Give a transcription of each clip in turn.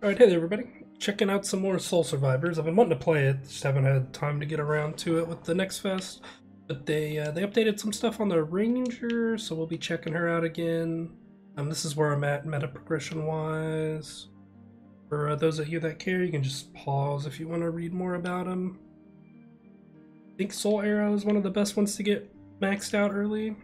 Alright, hey there everybody. Checking out some more Soul Survivors. I've been wanting to play it, just haven't had time to get around to it with the next fest. But they uh, they updated some stuff on the Ranger, so we'll be checking her out again. Um, this is where I'm at meta progression wise. For uh, those of you that care, you can just pause if you want to read more about them. I think Soul Arrow is one of the best ones to get maxed out early.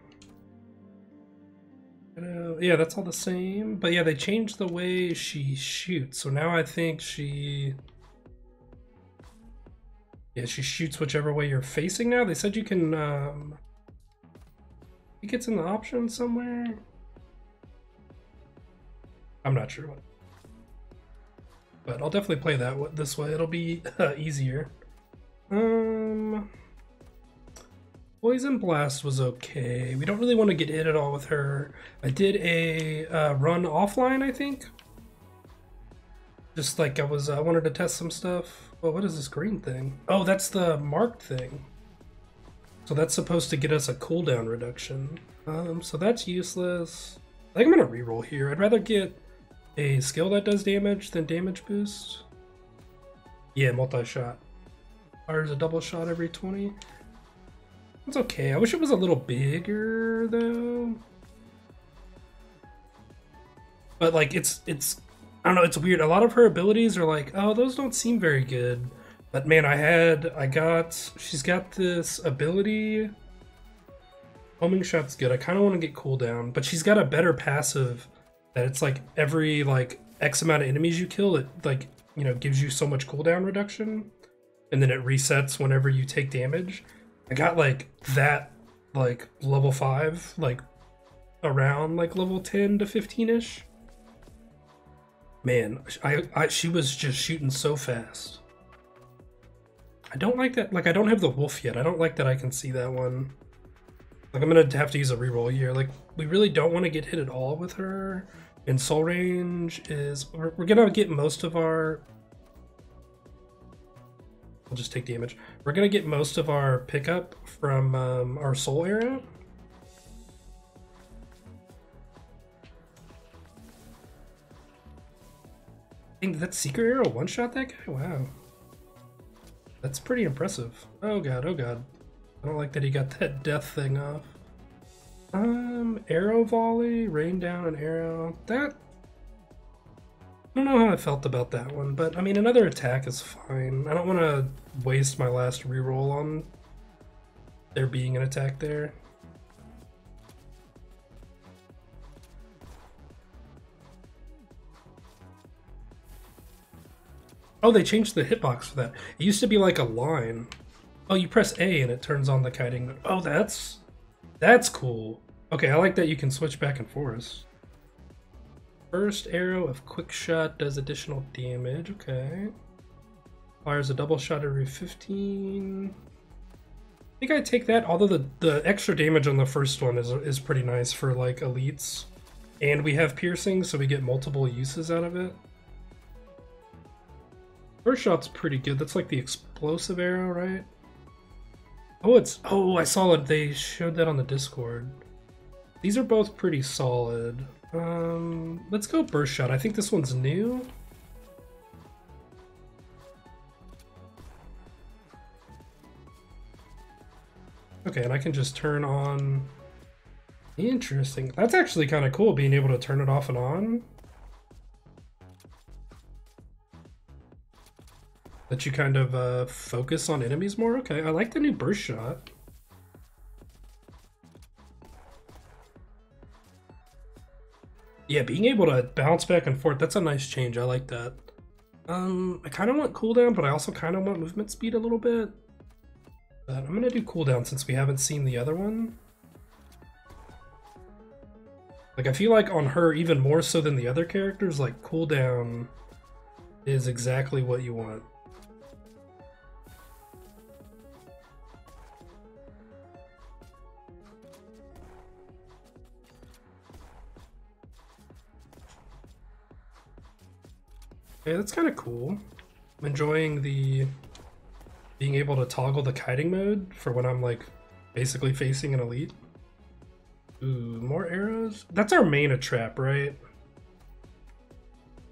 Uh, yeah, that's all the same. But yeah, they changed the way she shoots. So now I think she. Yeah, she shoots whichever way you're facing now. They said you can. Um... I think it's in the options somewhere. I'm not sure what. But I'll definitely play that this way. It'll be uh, easier. Um. Poison Blast was okay. We don't really want to get hit at all with her. I did a uh, run offline, I think. Just like I was, I uh, wanted to test some stuff. Well, what is this green thing? Oh, that's the marked thing. So that's supposed to get us a cooldown reduction. Um, so that's useless. I think I'm gonna reroll here. I'd rather get a skill that does damage than damage boost. Yeah, multi-shot. Fires a double shot every 20. It's okay. I wish it was a little bigger though. But like it's it's I don't know, it's weird. A lot of her abilities are like, oh, those don't seem very good. But man, I had I got she's got this ability. Homing shot's good. I kind of want to get cooldown, but she's got a better passive that it's like every like X amount of enemies you kill, it like you know gives you so much cooldown reduction, and then it resets whenever you take damage. I got like that like level 5 like around like level 10 to 15 ish man I, I she was just shooting so fast. I don't like that like I don't have the wolf yet. I don't like that I can see that one. Like I'm gonna have to use a reroll here. Like we really don't want to get hit at all with her. And soul range is we're, we're gonna get most of our I'll just take damage. We're gonna get most of our pickup from um, our soul area. Did that secret arrow one-shot that guy? Wow. That's pretty impressive. Oh god, oh god. I don't like that he got that death thing off. Um, arrow volley, rain down an arrow. That I don't know how I felt about that one, but I mean, another attack is fine. I don't want to waste my last reroll on there being an attack there. Oh, they changed the hitbox for that. It used to be like a line. Oh, you press A and it turns on the kiting. Oh, that's that's cool. Okay, I like that you can switch back and forth. First arrow of quick shot does additional damage. Okay. Fires a double shot every 15. I think I take that, although the, the extra damage on the first one is, is pretty nice for like elites. And we have piercing, so we get multiple uses out of it. First shot's pretty good. That's like the explosive arrow, right? Oh, it's... Oh, I saw it. They showed that on the Discord. These are both pretty solid. Um, let's go burst shot. I think this one's new. Okay, and I can just turn on... Interesting. That's actually kind of cool, being able to turn it off and on. That you kind of uh, focus on enemies more? Okay, I like the new burst shot. Yeah, being able to bounce back and forth, that's a nice change. I like that. Um, I kind of want cooldown, but I also kind of want movement speed a little bit. But I'm going to do cooldown since we haven't seen the other one. Like, I feel like on her, even more so than the other characters, like, cooldown is exactly what you want. Okay, that's kind of cool. I'm enjoying the being able to toggle the kiting mode for when I'm like basically facing an elite. Ooh, more arrows? That's our main trap, right?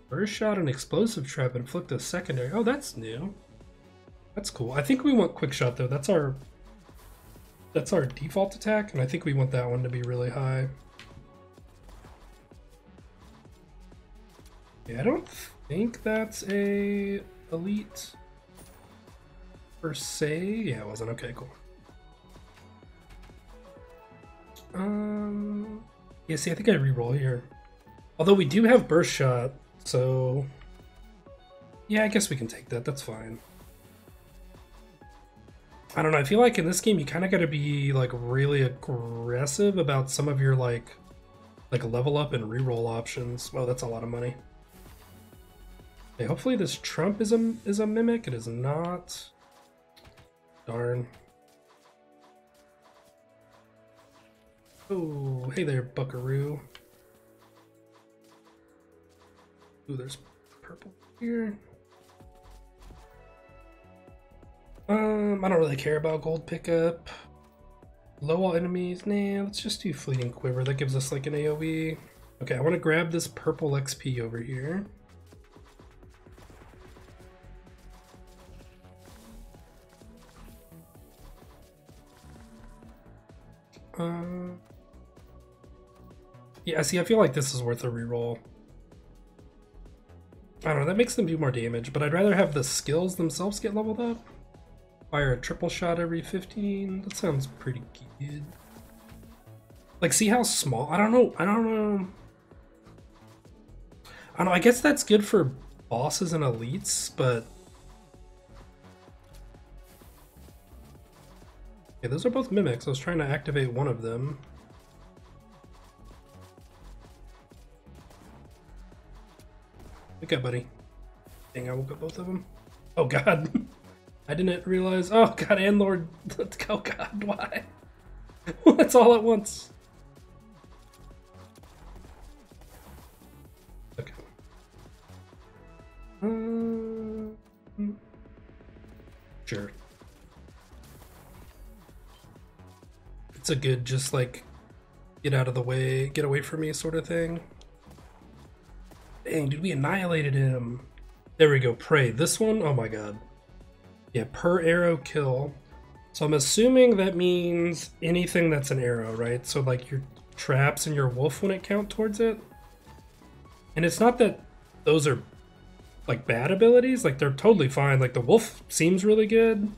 First shot an explosive trap and inflict a secondary. Oh, that's new. That's cool. I think we want quick shot though. That's our that's our default attack, and I think we want that one to be really high. Yeah, I don't think that's a elite per se. Yeah, it wasn't. Okay, cool. Um, yeah, see, I think I re-roll here. Although we do have burst shot, so yeah, I guess we can take that. That's fine. I don't know. I feel like in this game you kind of got to be like really aggressive about some of your like like level up and reroll options. Well, that's a lot of money. Okay, hopefully this Trump is a is a mimic. It is not. Darn. Oh, hey there, Buckaroo. Ooh, there's purple here. Um, I don't really care about gold pickup. Low wall enemies, nah, let's just do fleeting quiver. That gives us like an AoE. Okay, I want to grab this purple XP over here. Uh, yeah, see, I feel like this is worth a reroll. I don't know, that makes them do more damage, but I'd rather have the skills themselves get leveled up. Fire a triple shot every 15. That sounds pretty good. Like, see how small? I don't know. I don't know. I don't know. I guess that's good for bosses and elites, but... Okay, those are both mimics. I was trying to activate one of them. Wake up, buddy. Dang, I woke up both of them. Oh, God. I didn't realize. Oh, God, and Lord. Oh, God, why? That's all at once. A good, just like, get out of the way, get away from me sort of thing. Dang, dude, we annihilated him. There we go, Prey. This one, oh my god. Yeah, per arrow kill. So I'm assuming that means anything that's an arrow, right? So like your traps and your wolf wouldn't count towards it. And it's not that those are like bad abilities, like they're totally fine. Like the wolf seems really good.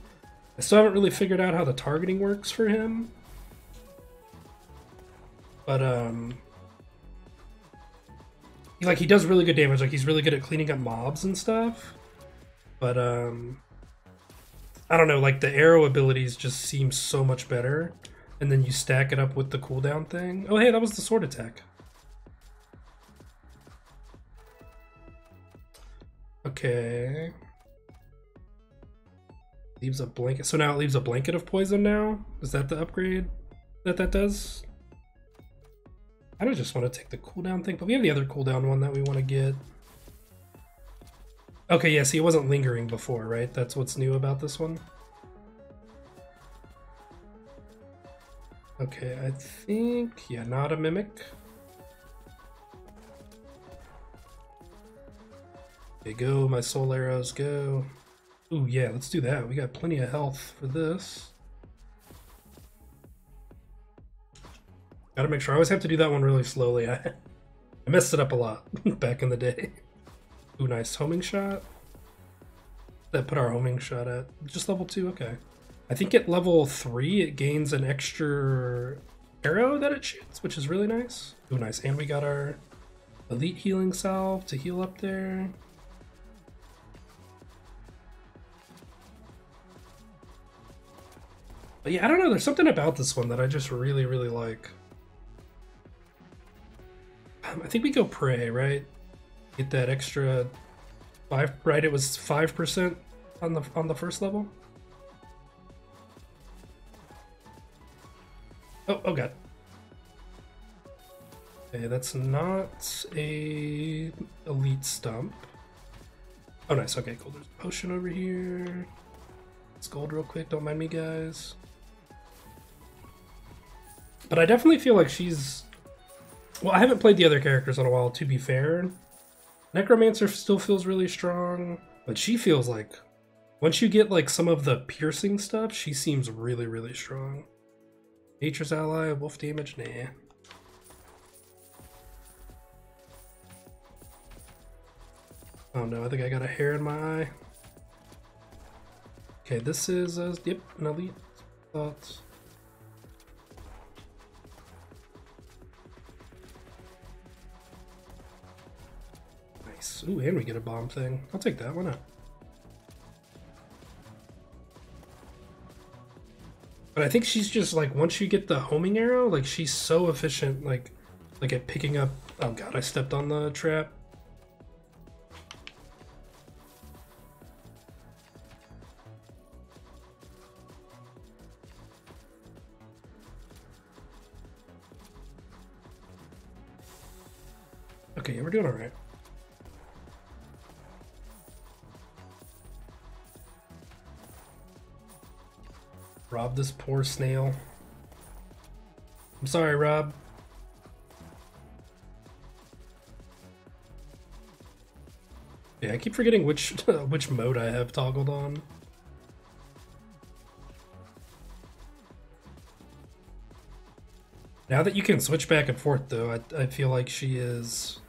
I still haven't really figured out how the targeting works for him. But um he, like he does really good damage. Like he's really good at cleaning up mobs and stuff. But um, I don't know. Like the arrow abilities just seem so much better, and then you stack it up with the cooldown thing. Oh hey, that was the sword attack. Okay. Leaves a blanket. So now it leaves a blanket of poison now? Is that the upgrade that that does? I don't just want to take the cooldown thing, but we have the other cooldown one that we want to get. Okay, yeah, see, it wasn't lingering before, right? That's what's new about this one. Okay, I think, yeah, not a mimic. Okay, go, my soul arrows, go. Ooh, yeah, let's do that. We got plenty of health for this. Gotta make sure. I always have to do that one really slowly. I, I messed it up a lot back in the day. Ooh, nice homing shot. That put our homing shot at just level two. Okay. I think at level three it gains an extra arrow that it shoots, which is really nice. Ooh, nice. And we got our elite healing salve to heal up there. But yeah, I don't know. There's something about this one that I just really, really like. Um, I think we go pray, right? Get that extra five, right? It was five percent on the on the first level. Oh, oh god. Okay, that's not a elite stump. Oh, nice. Okay, cool. There's a potion over here. Let's gold real quick. Don't mind me, guys. But I definitely feel like she's well, I haven't played the other characters in a while, to be fair. Necromancer still feels really strong, but she feels like once you get like some of the piercing stuff, she seems really, really strong. Nature's ally, wolf damage, nah. Oh no, I think I got a hair in my eye. Okay, this is, uh, yep, an elite thoughts. Nice. Ooh, and we get a bomb thing. I'll take that, why not? But I think she's just like once you get the homing arrow, like she's so efficient, like like at picking up. Oh god, I stepped on the trap. Okay, yeah, we're doing all Rob this poor snail. I'm sorry, Rob. Yeah, I keep forgetting which which mode I have toggled on. Now that you can switch back and forth, though, I, I feel like she is...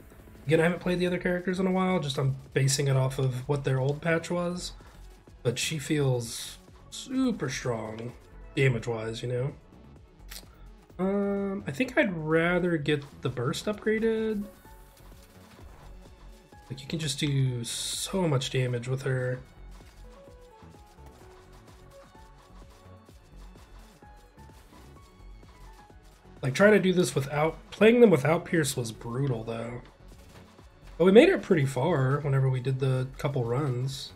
Again, I haven't played the other characters in a while, just I'm basing it off of what their old patch was. But she feels super strong damage-wise, you know? Um, I think I'd rather get the burst upgraded. Like, you can just do so much damage with her. Like, trying to do this without... Playing them without Pierce was brutal, though. But we made it pretty far whenever we did the couple runs.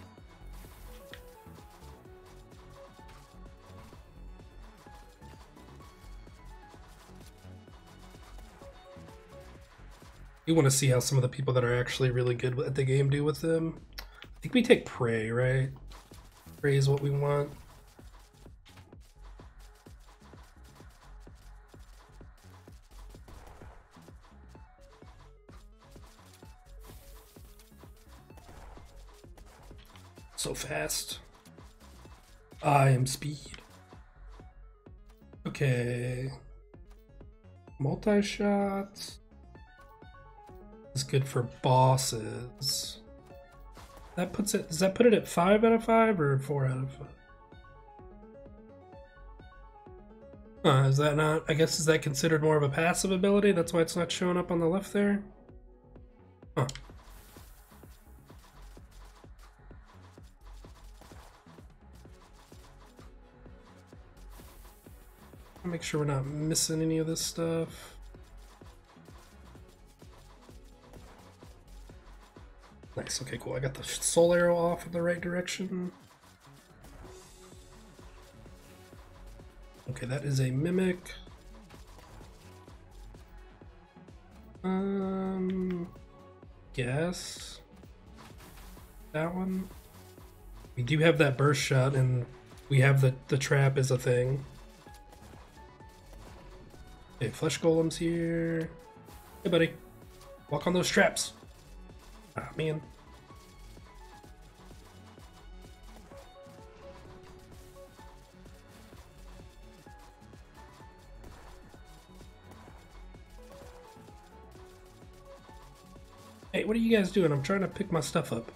We want to see how some of the people that are actually really good at the game do with them. I think we take Prey, right? Prey is what we want. So fast. I am speed. Okay. Multi-shots is good for bosses. That puts it. Does that put it at five out of five or four out of five? Uh, is that not? I guess is that considered more of a passive ability? That's why it's not showing up on the left there. Huh. Make sure we're not missing any of this stuff. Nice, okay, cool. I got the soul arrow off in the right direction. Okay, that is a mimic. Um, guess that one. We do have that burst shot, and we have the the trap is a thing. Okay, flesh golems here. Hey, buddy, walk on those traps. Ah, man. Hey, what are you guys doing? I'm trying to pick my stuff up.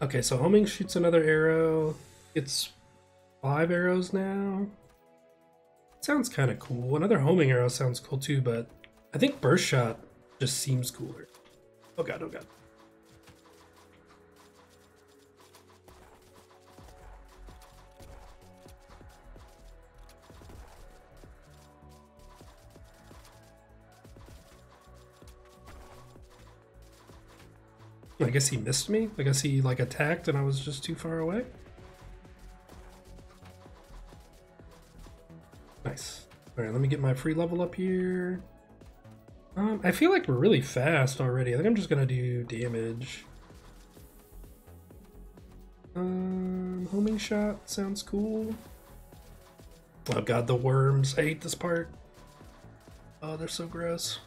Okay, so homing shoots another arrow. It's five arrows now. Sounds kind of cool. Another homing arrow sounds cool too, but I think burst shot just seems cooler. Oh god, oh god. I guess he missed me? I guess he like attacked and I was just too far away? Nice. Alright, let me get my free level up here. Um, I feel like we're really fast already. I think I'm just gonna do damage. Um, homing shot sounds cool. Oh god, the worms. I hate this part. Oh, they're so gross.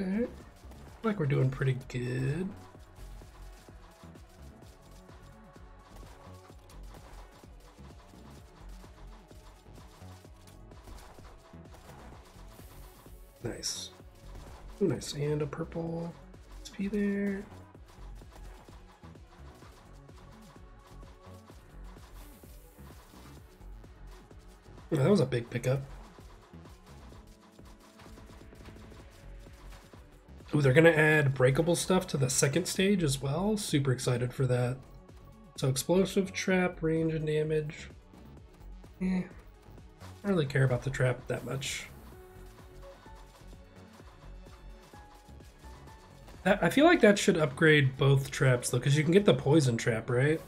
Okay. Like we're doing pretty good. Nice. Nice, and a purple XP there. Yeah, that was a big pickup. Ooh, they're gonna add breakable stuff to the second stage as well. Super excited for that. So explosive, trap, range, and damage. Eh, I don't really care about the trap that much. I feel like that should upgrade both traps though, because you can get the poison trap, right?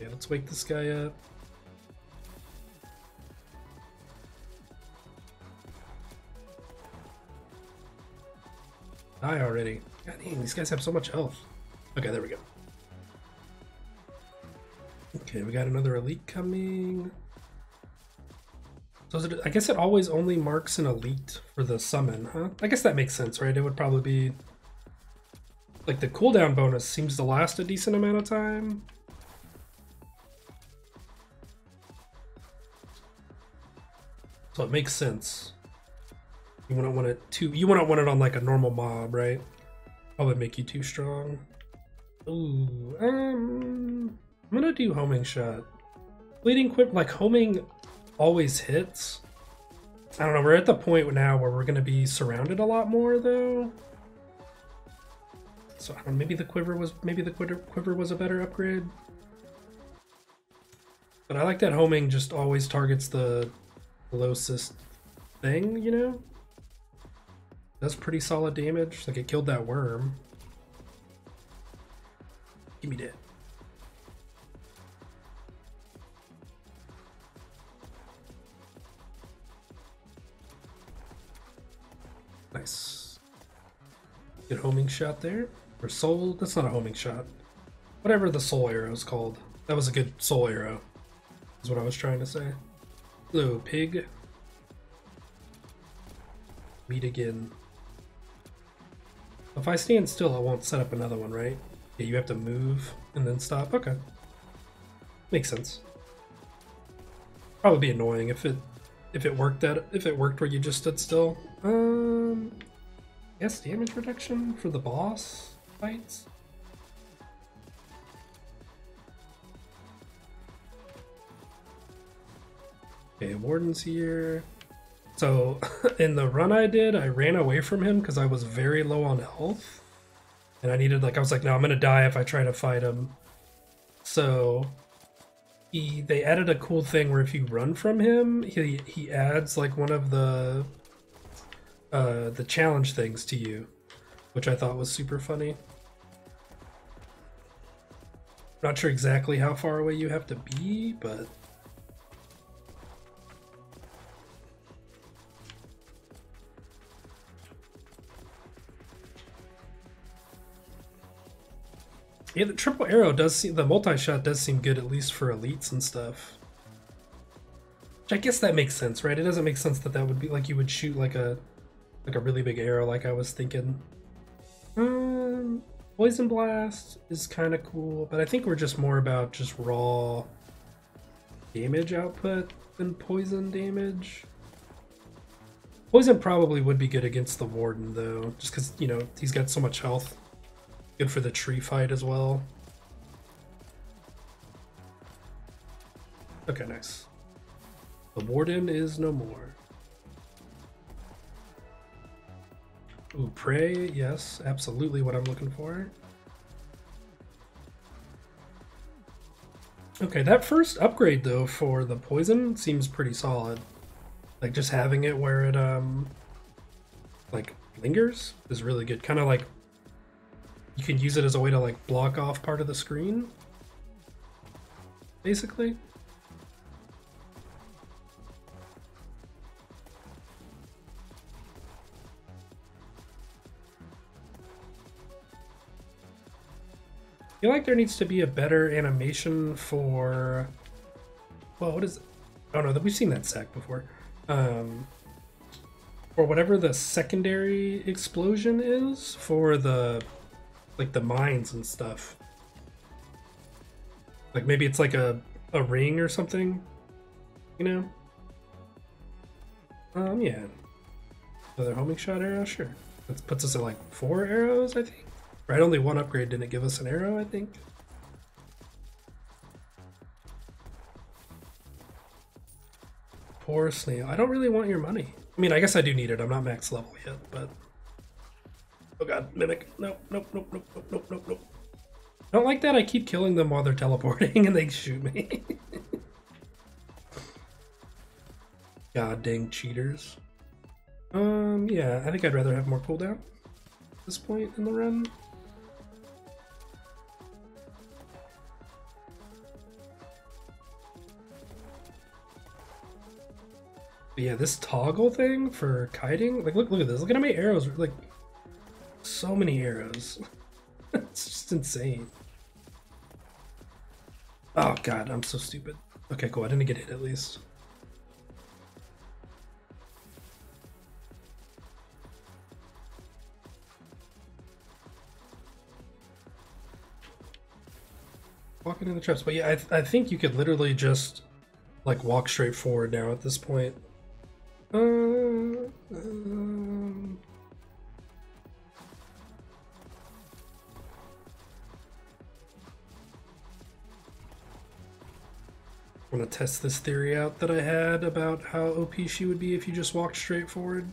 Yeah, let's wake this guy up. Die already. God dang, these guys have so much health. Okay, there we go. Okay, we got another elite coming. So it, I guess it always only marks an elite for the summon, huh? I guess that makes sense, right? It would probably be... Like, the cooldown bonus seems to last a decent amount of time. So it makes sense. You wouldn't want it too. You wouldn't want it on like a normal mob, right? Probably make you too strong. Ooh, um, I'm gonna do homing shot. Bleeding quip, like homing always hits. I don't know. We're at the point now where we're gonna be surrounded a lot more, though. So know, maybe the quiver was maybe the quiver quiver was a better upgrade. But I like that homing just always targets the closest thing, you know? That's pretty solid damage. Like it killed that worm. Give me that. Nice. Good homing shot there. Or soul, that's not a homing shot. Whatever the soul arrow is called. That was a good soul arrow. Is what I was trying to say. Hello, pig. Meet again. If I stand still, I won't set up another one, right? Yeah, you have to move and then stop. Okay. Makes sense. Probably be annoying if it if it worked that if it worked where you just stood still. Um yes, damage reduction for the boss fights. Okay, Warden's here. So in the run I did, I ran away from him because I was very low on health. And I needed like I was like, no, I'm gonna die if I try to fight him. So he they added a cool thing where if you run from him, he he adds like one of the uh the challenge things to you, which I thought was super funny. Not sure exactly how far away you have to be, but Yeah, the triple arrow does seem the multi-shot does seem good at least for elites and stuff. Which I guess that makes sense, right? It doesn't make sense that that would be like you would shoot like a like a really big arrow like I was thinking. Um, poison blast is kind of cool, but I think we're just more about just raw damage output than poison damage. Poison probably would be good against the warden though, just because you know he's got so much health. Good for the tree fight as well. Okay, nice. The warden is no more. Ooh, prey, yes, absolutely what I'm looking for. Okay, that first upgrade though for the poison seems pretty solid. Like just having it where it um like lingers is really good. Kind of like you can use it as a way to like block off part of the screen basically I feel like there needs to be a better animation for well what is it? Oh no, that we've seen that sack before. Um, or whatever the secondary explosion is for the like the mines and stuff. Like maybe it's like a a ring or something, you know? Um, yeah. Another homing shot arrow, sure. That puts us at like four arrows, I think. Right, only one upgrade didn't give us an arrow, I think. Poor snail. I don't really want your money. I mean, I guess I do need it. I'm not max level yet, but... Oh god, mimic. Nope, nope, nope, nope, nope, nope, nope. I don't like that I keep killing them while they're teleporting and they shoot me. god dang cheaters. Um, yeah, I think I'd rather have more cooldown at this point in the run. But yeah, this toggle thing for kiting, like look look at this. Look at how many arrows like so many arrows. it's just insane. Oh god, I'm so stupid. Okay, cool. I didn't get hit at least. Walking in the traps, but yeah, I, th I think you could literally just like walk straight forward now at this point. Uh, um, want to test this theory out that I had about how OP she would be if you just walked straight forward.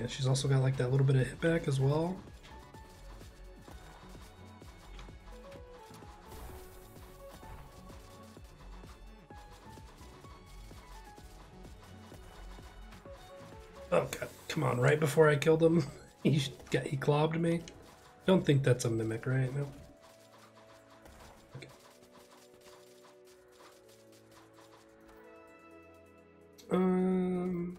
Yeah, she's also got like that little bit of hit back as well. Right before I killed him, he got he clobbed me. Don't think that's a mimic, right? No. Um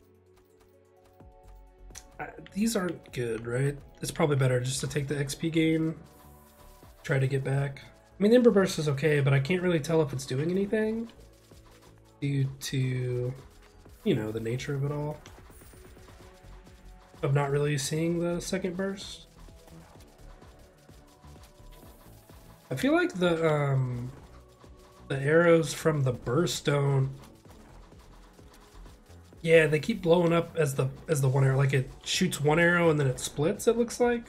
these aren't good, right? It's probably better just to take the XP gain, try to get back. I mean, Ember Burst is okay, but I can't really tell if it's doing anything due to, you know, the nature of it all. Of not really seeing the second burst. I feel like the um, the arrows from the burst don't yeah, they keep blowing up as the as the one arrow. Like it shoots one arrow and then it splits. It looks like.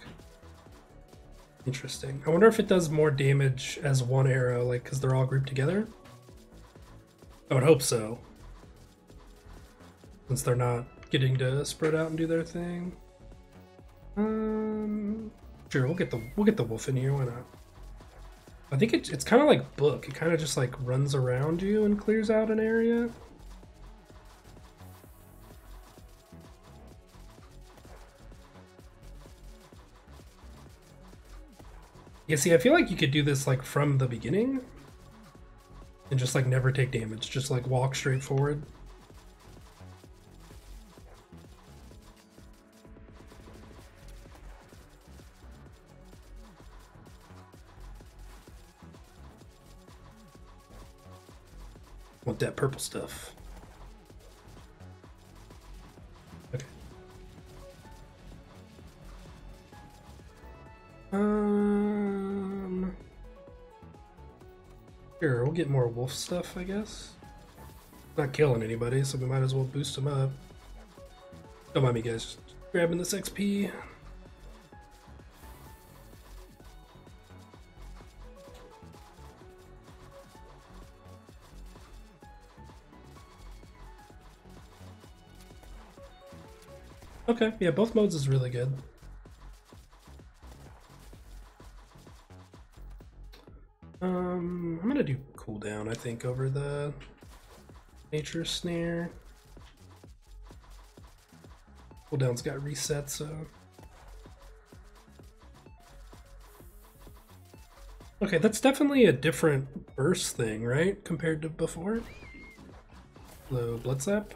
Interesting. I wonder if it does more damage as one arrow, like because they're all grouped together. I would hope so. Since they're not getting to spread out and do their thing. Um, sure, we'll get the we'll get the wolf in here. Why not? I think it, it's kind of like book. It kind of just like runs around you and clears out an area. Yeah, see, I feel like you could do this like from the beginning and just like never take damage, just like walk straight forward. Want that purple stuff. Okay. Um Sure, we'll get more wolf stuff, I guess. Not killing anybody, so we might as well boost them up. Don't mind me, guys. Just grabbing this XP. Okay, yeah, both modes is really good. Um, I'm gonna do cooldown, I think, over the nature snare. Cooldown's got reset, so. Okay, that's definitely a different burst thing, right? Compared to before? The blood sap?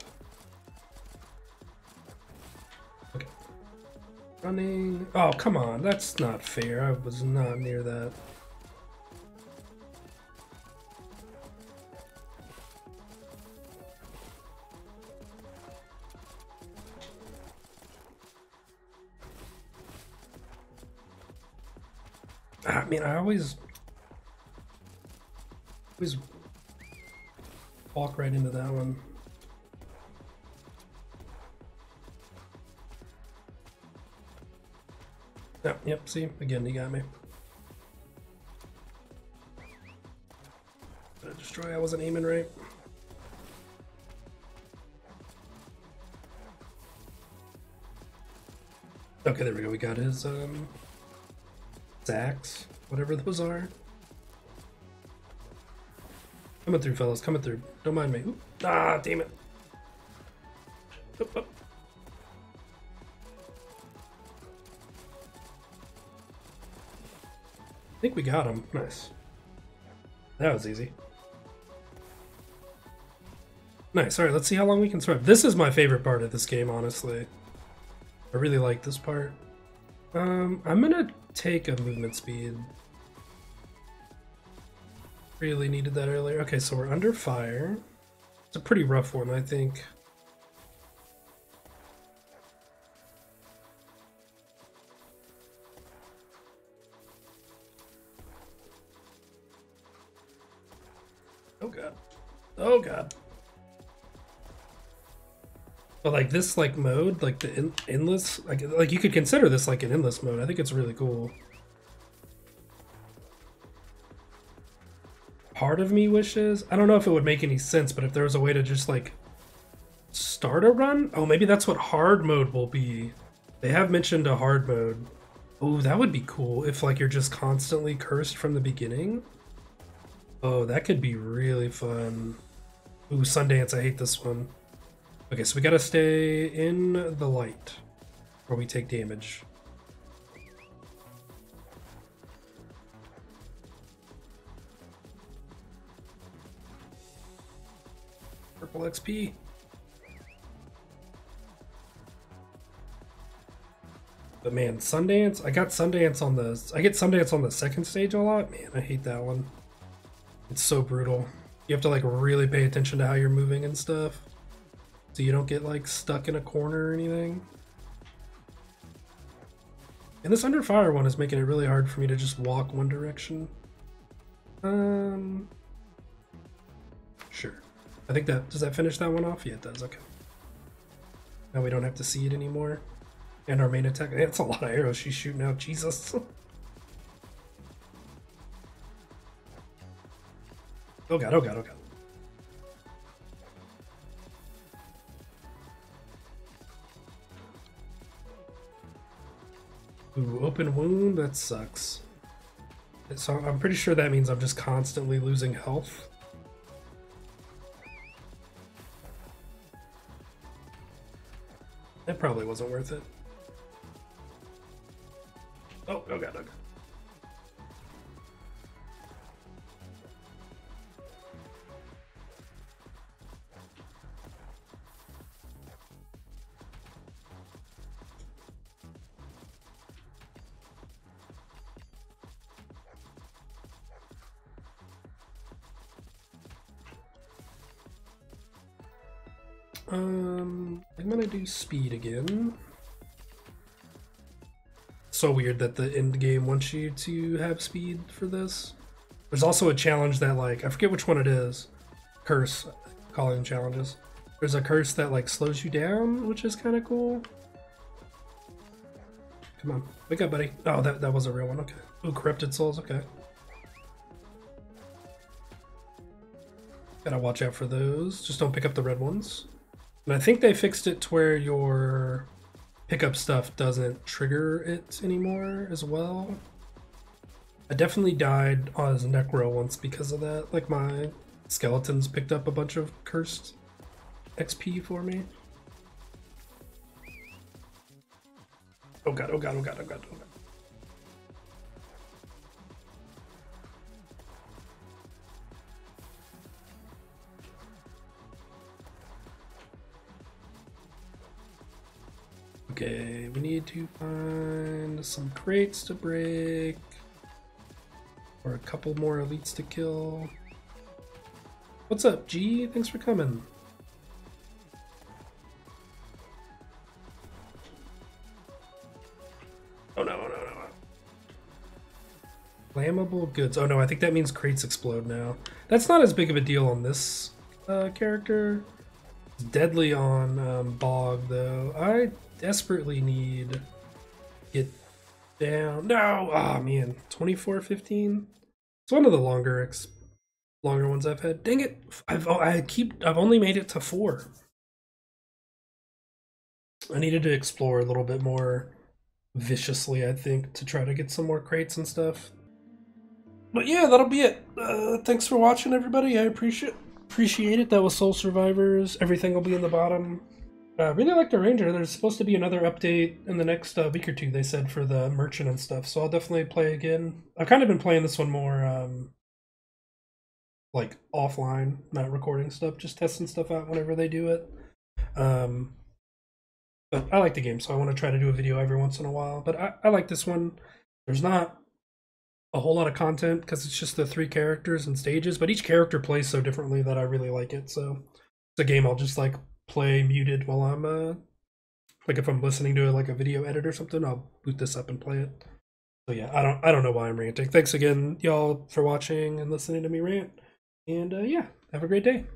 Running. Oh, come on. That's not fair. I was not near that. I mean, I always, always walk right into that one. Yep, yep, see? Again, he got me. Gonna destroy, I wasn't aiming right. Okay, there we go, we got his, um, Zax, whatever those are. Coming through, fellas, coming through. Don't mind me. Oop. Ah, damn it. Think we got him. Nice. That was easy. Nice. All right, let's see how long we can survive. This is my favorite part of this game, honestly. I really like this part. Um, I'm gonna take a movement speed. Really needed that earlier. Okay, so we're under fire. It's a pretty rough one, I think. But like this like mode, like the in endless, like like you could consider this like an endless mode. I think it's really cool. Part of me wishes, I don't know if it would make any sense, but if there was a way to just like start a run, oh maybe that's what hard mode will be. They have mentioned a hard mode. Oh, that would be cool if like you're just constantly cursed from the beginning. Oh, that could be really fun. Ooh, Sundance, I hate this one. Okay, so we gotta stay in the light or we take damage. Purple XP. But man, Sundance, I got Sundance on the I get Sundance on the second stage a lot. Man, I hate that one. It's so brutal. You have to like really pay attention to how you're moving and stuff. So you don't get like stuck in a corner or anything. And this under fire one is making it really hard for me to just walk one direction. Um Sure. I think that does that finish that one off? Yeah, it does, okay. Now we don't have to see it anymore. And our main attack. That's a lot of arrows she's shooting out, Jesus. Oh god, oh god, oh god. Ooh, open wound? That sucks. So I'm pretty sure that means I'm just constantly losing health. That probably wasn't worth it. Oh, oh god, oh. Um, I'm gonna do speed again. So weird that the end game wants you to have speed for this. There's also a challenge that like I forget which one it is. Curse calling challenges. There's a curse that like slows you down, which is kind of cool. Come on, wake up, buddy. Oh, that that was a real one. Okay. Ooh, corrupted souls. Okay. Gotta watch out for those. Just don't pick up the red ones. And I think they fixed it to where your pickup stuff doesn't trigger it anymore as well. I definitely died as Necro once because of that. Like my skeletons picked up a bunch of cursed XP for me. Oh god, oh god, oh god, oh god, oh god. Okay, we need to find some crates to break. Or a couple more elites to kill. What's up, G? Thanks for coming. Oh no, no, no. Flammable goods. Oh no, I think that means crates explode now. That's not as big of a deal on this uh, character. It's deadly on um, Bog, though. I desperately need get down. No! Ah, oh, man. 2415? It's one of the longer ex longer ones I've had. Dang it! I've I keep I've only made it to four. I needed to explore a little bit more viciously, I think, to try to get some more crates and stuff. But yeah, that'll be it. Uh, thanks for watching, everybody. I appreciate appreciate it. That was Soul Survivors. Everything will be in the bottom. I uh, really like the Ranger. There's supposed to be another update in the next uh, week or two, they said, for the merchant and stuff. So I'll definitely play again. I've kind of been playing this one more um, like offline, not recording stuff, just testing stuff out whenever they do it. Um, but I like the game, so I want to try to do a video every once in a while. But I, I like this one. There's not a whole lot of content because it's just the three characters and stages, but each character plays so differently that I really like it. So it's a game I'll just like play muted while I'm uh like if I'm listening to like a video edit or something, I'll boot this up and play it. So yeah, I don't I don't know why I'm ranting. Thanks again, y'all, for watching and listening to me rant. And uh, yeah, have a great day.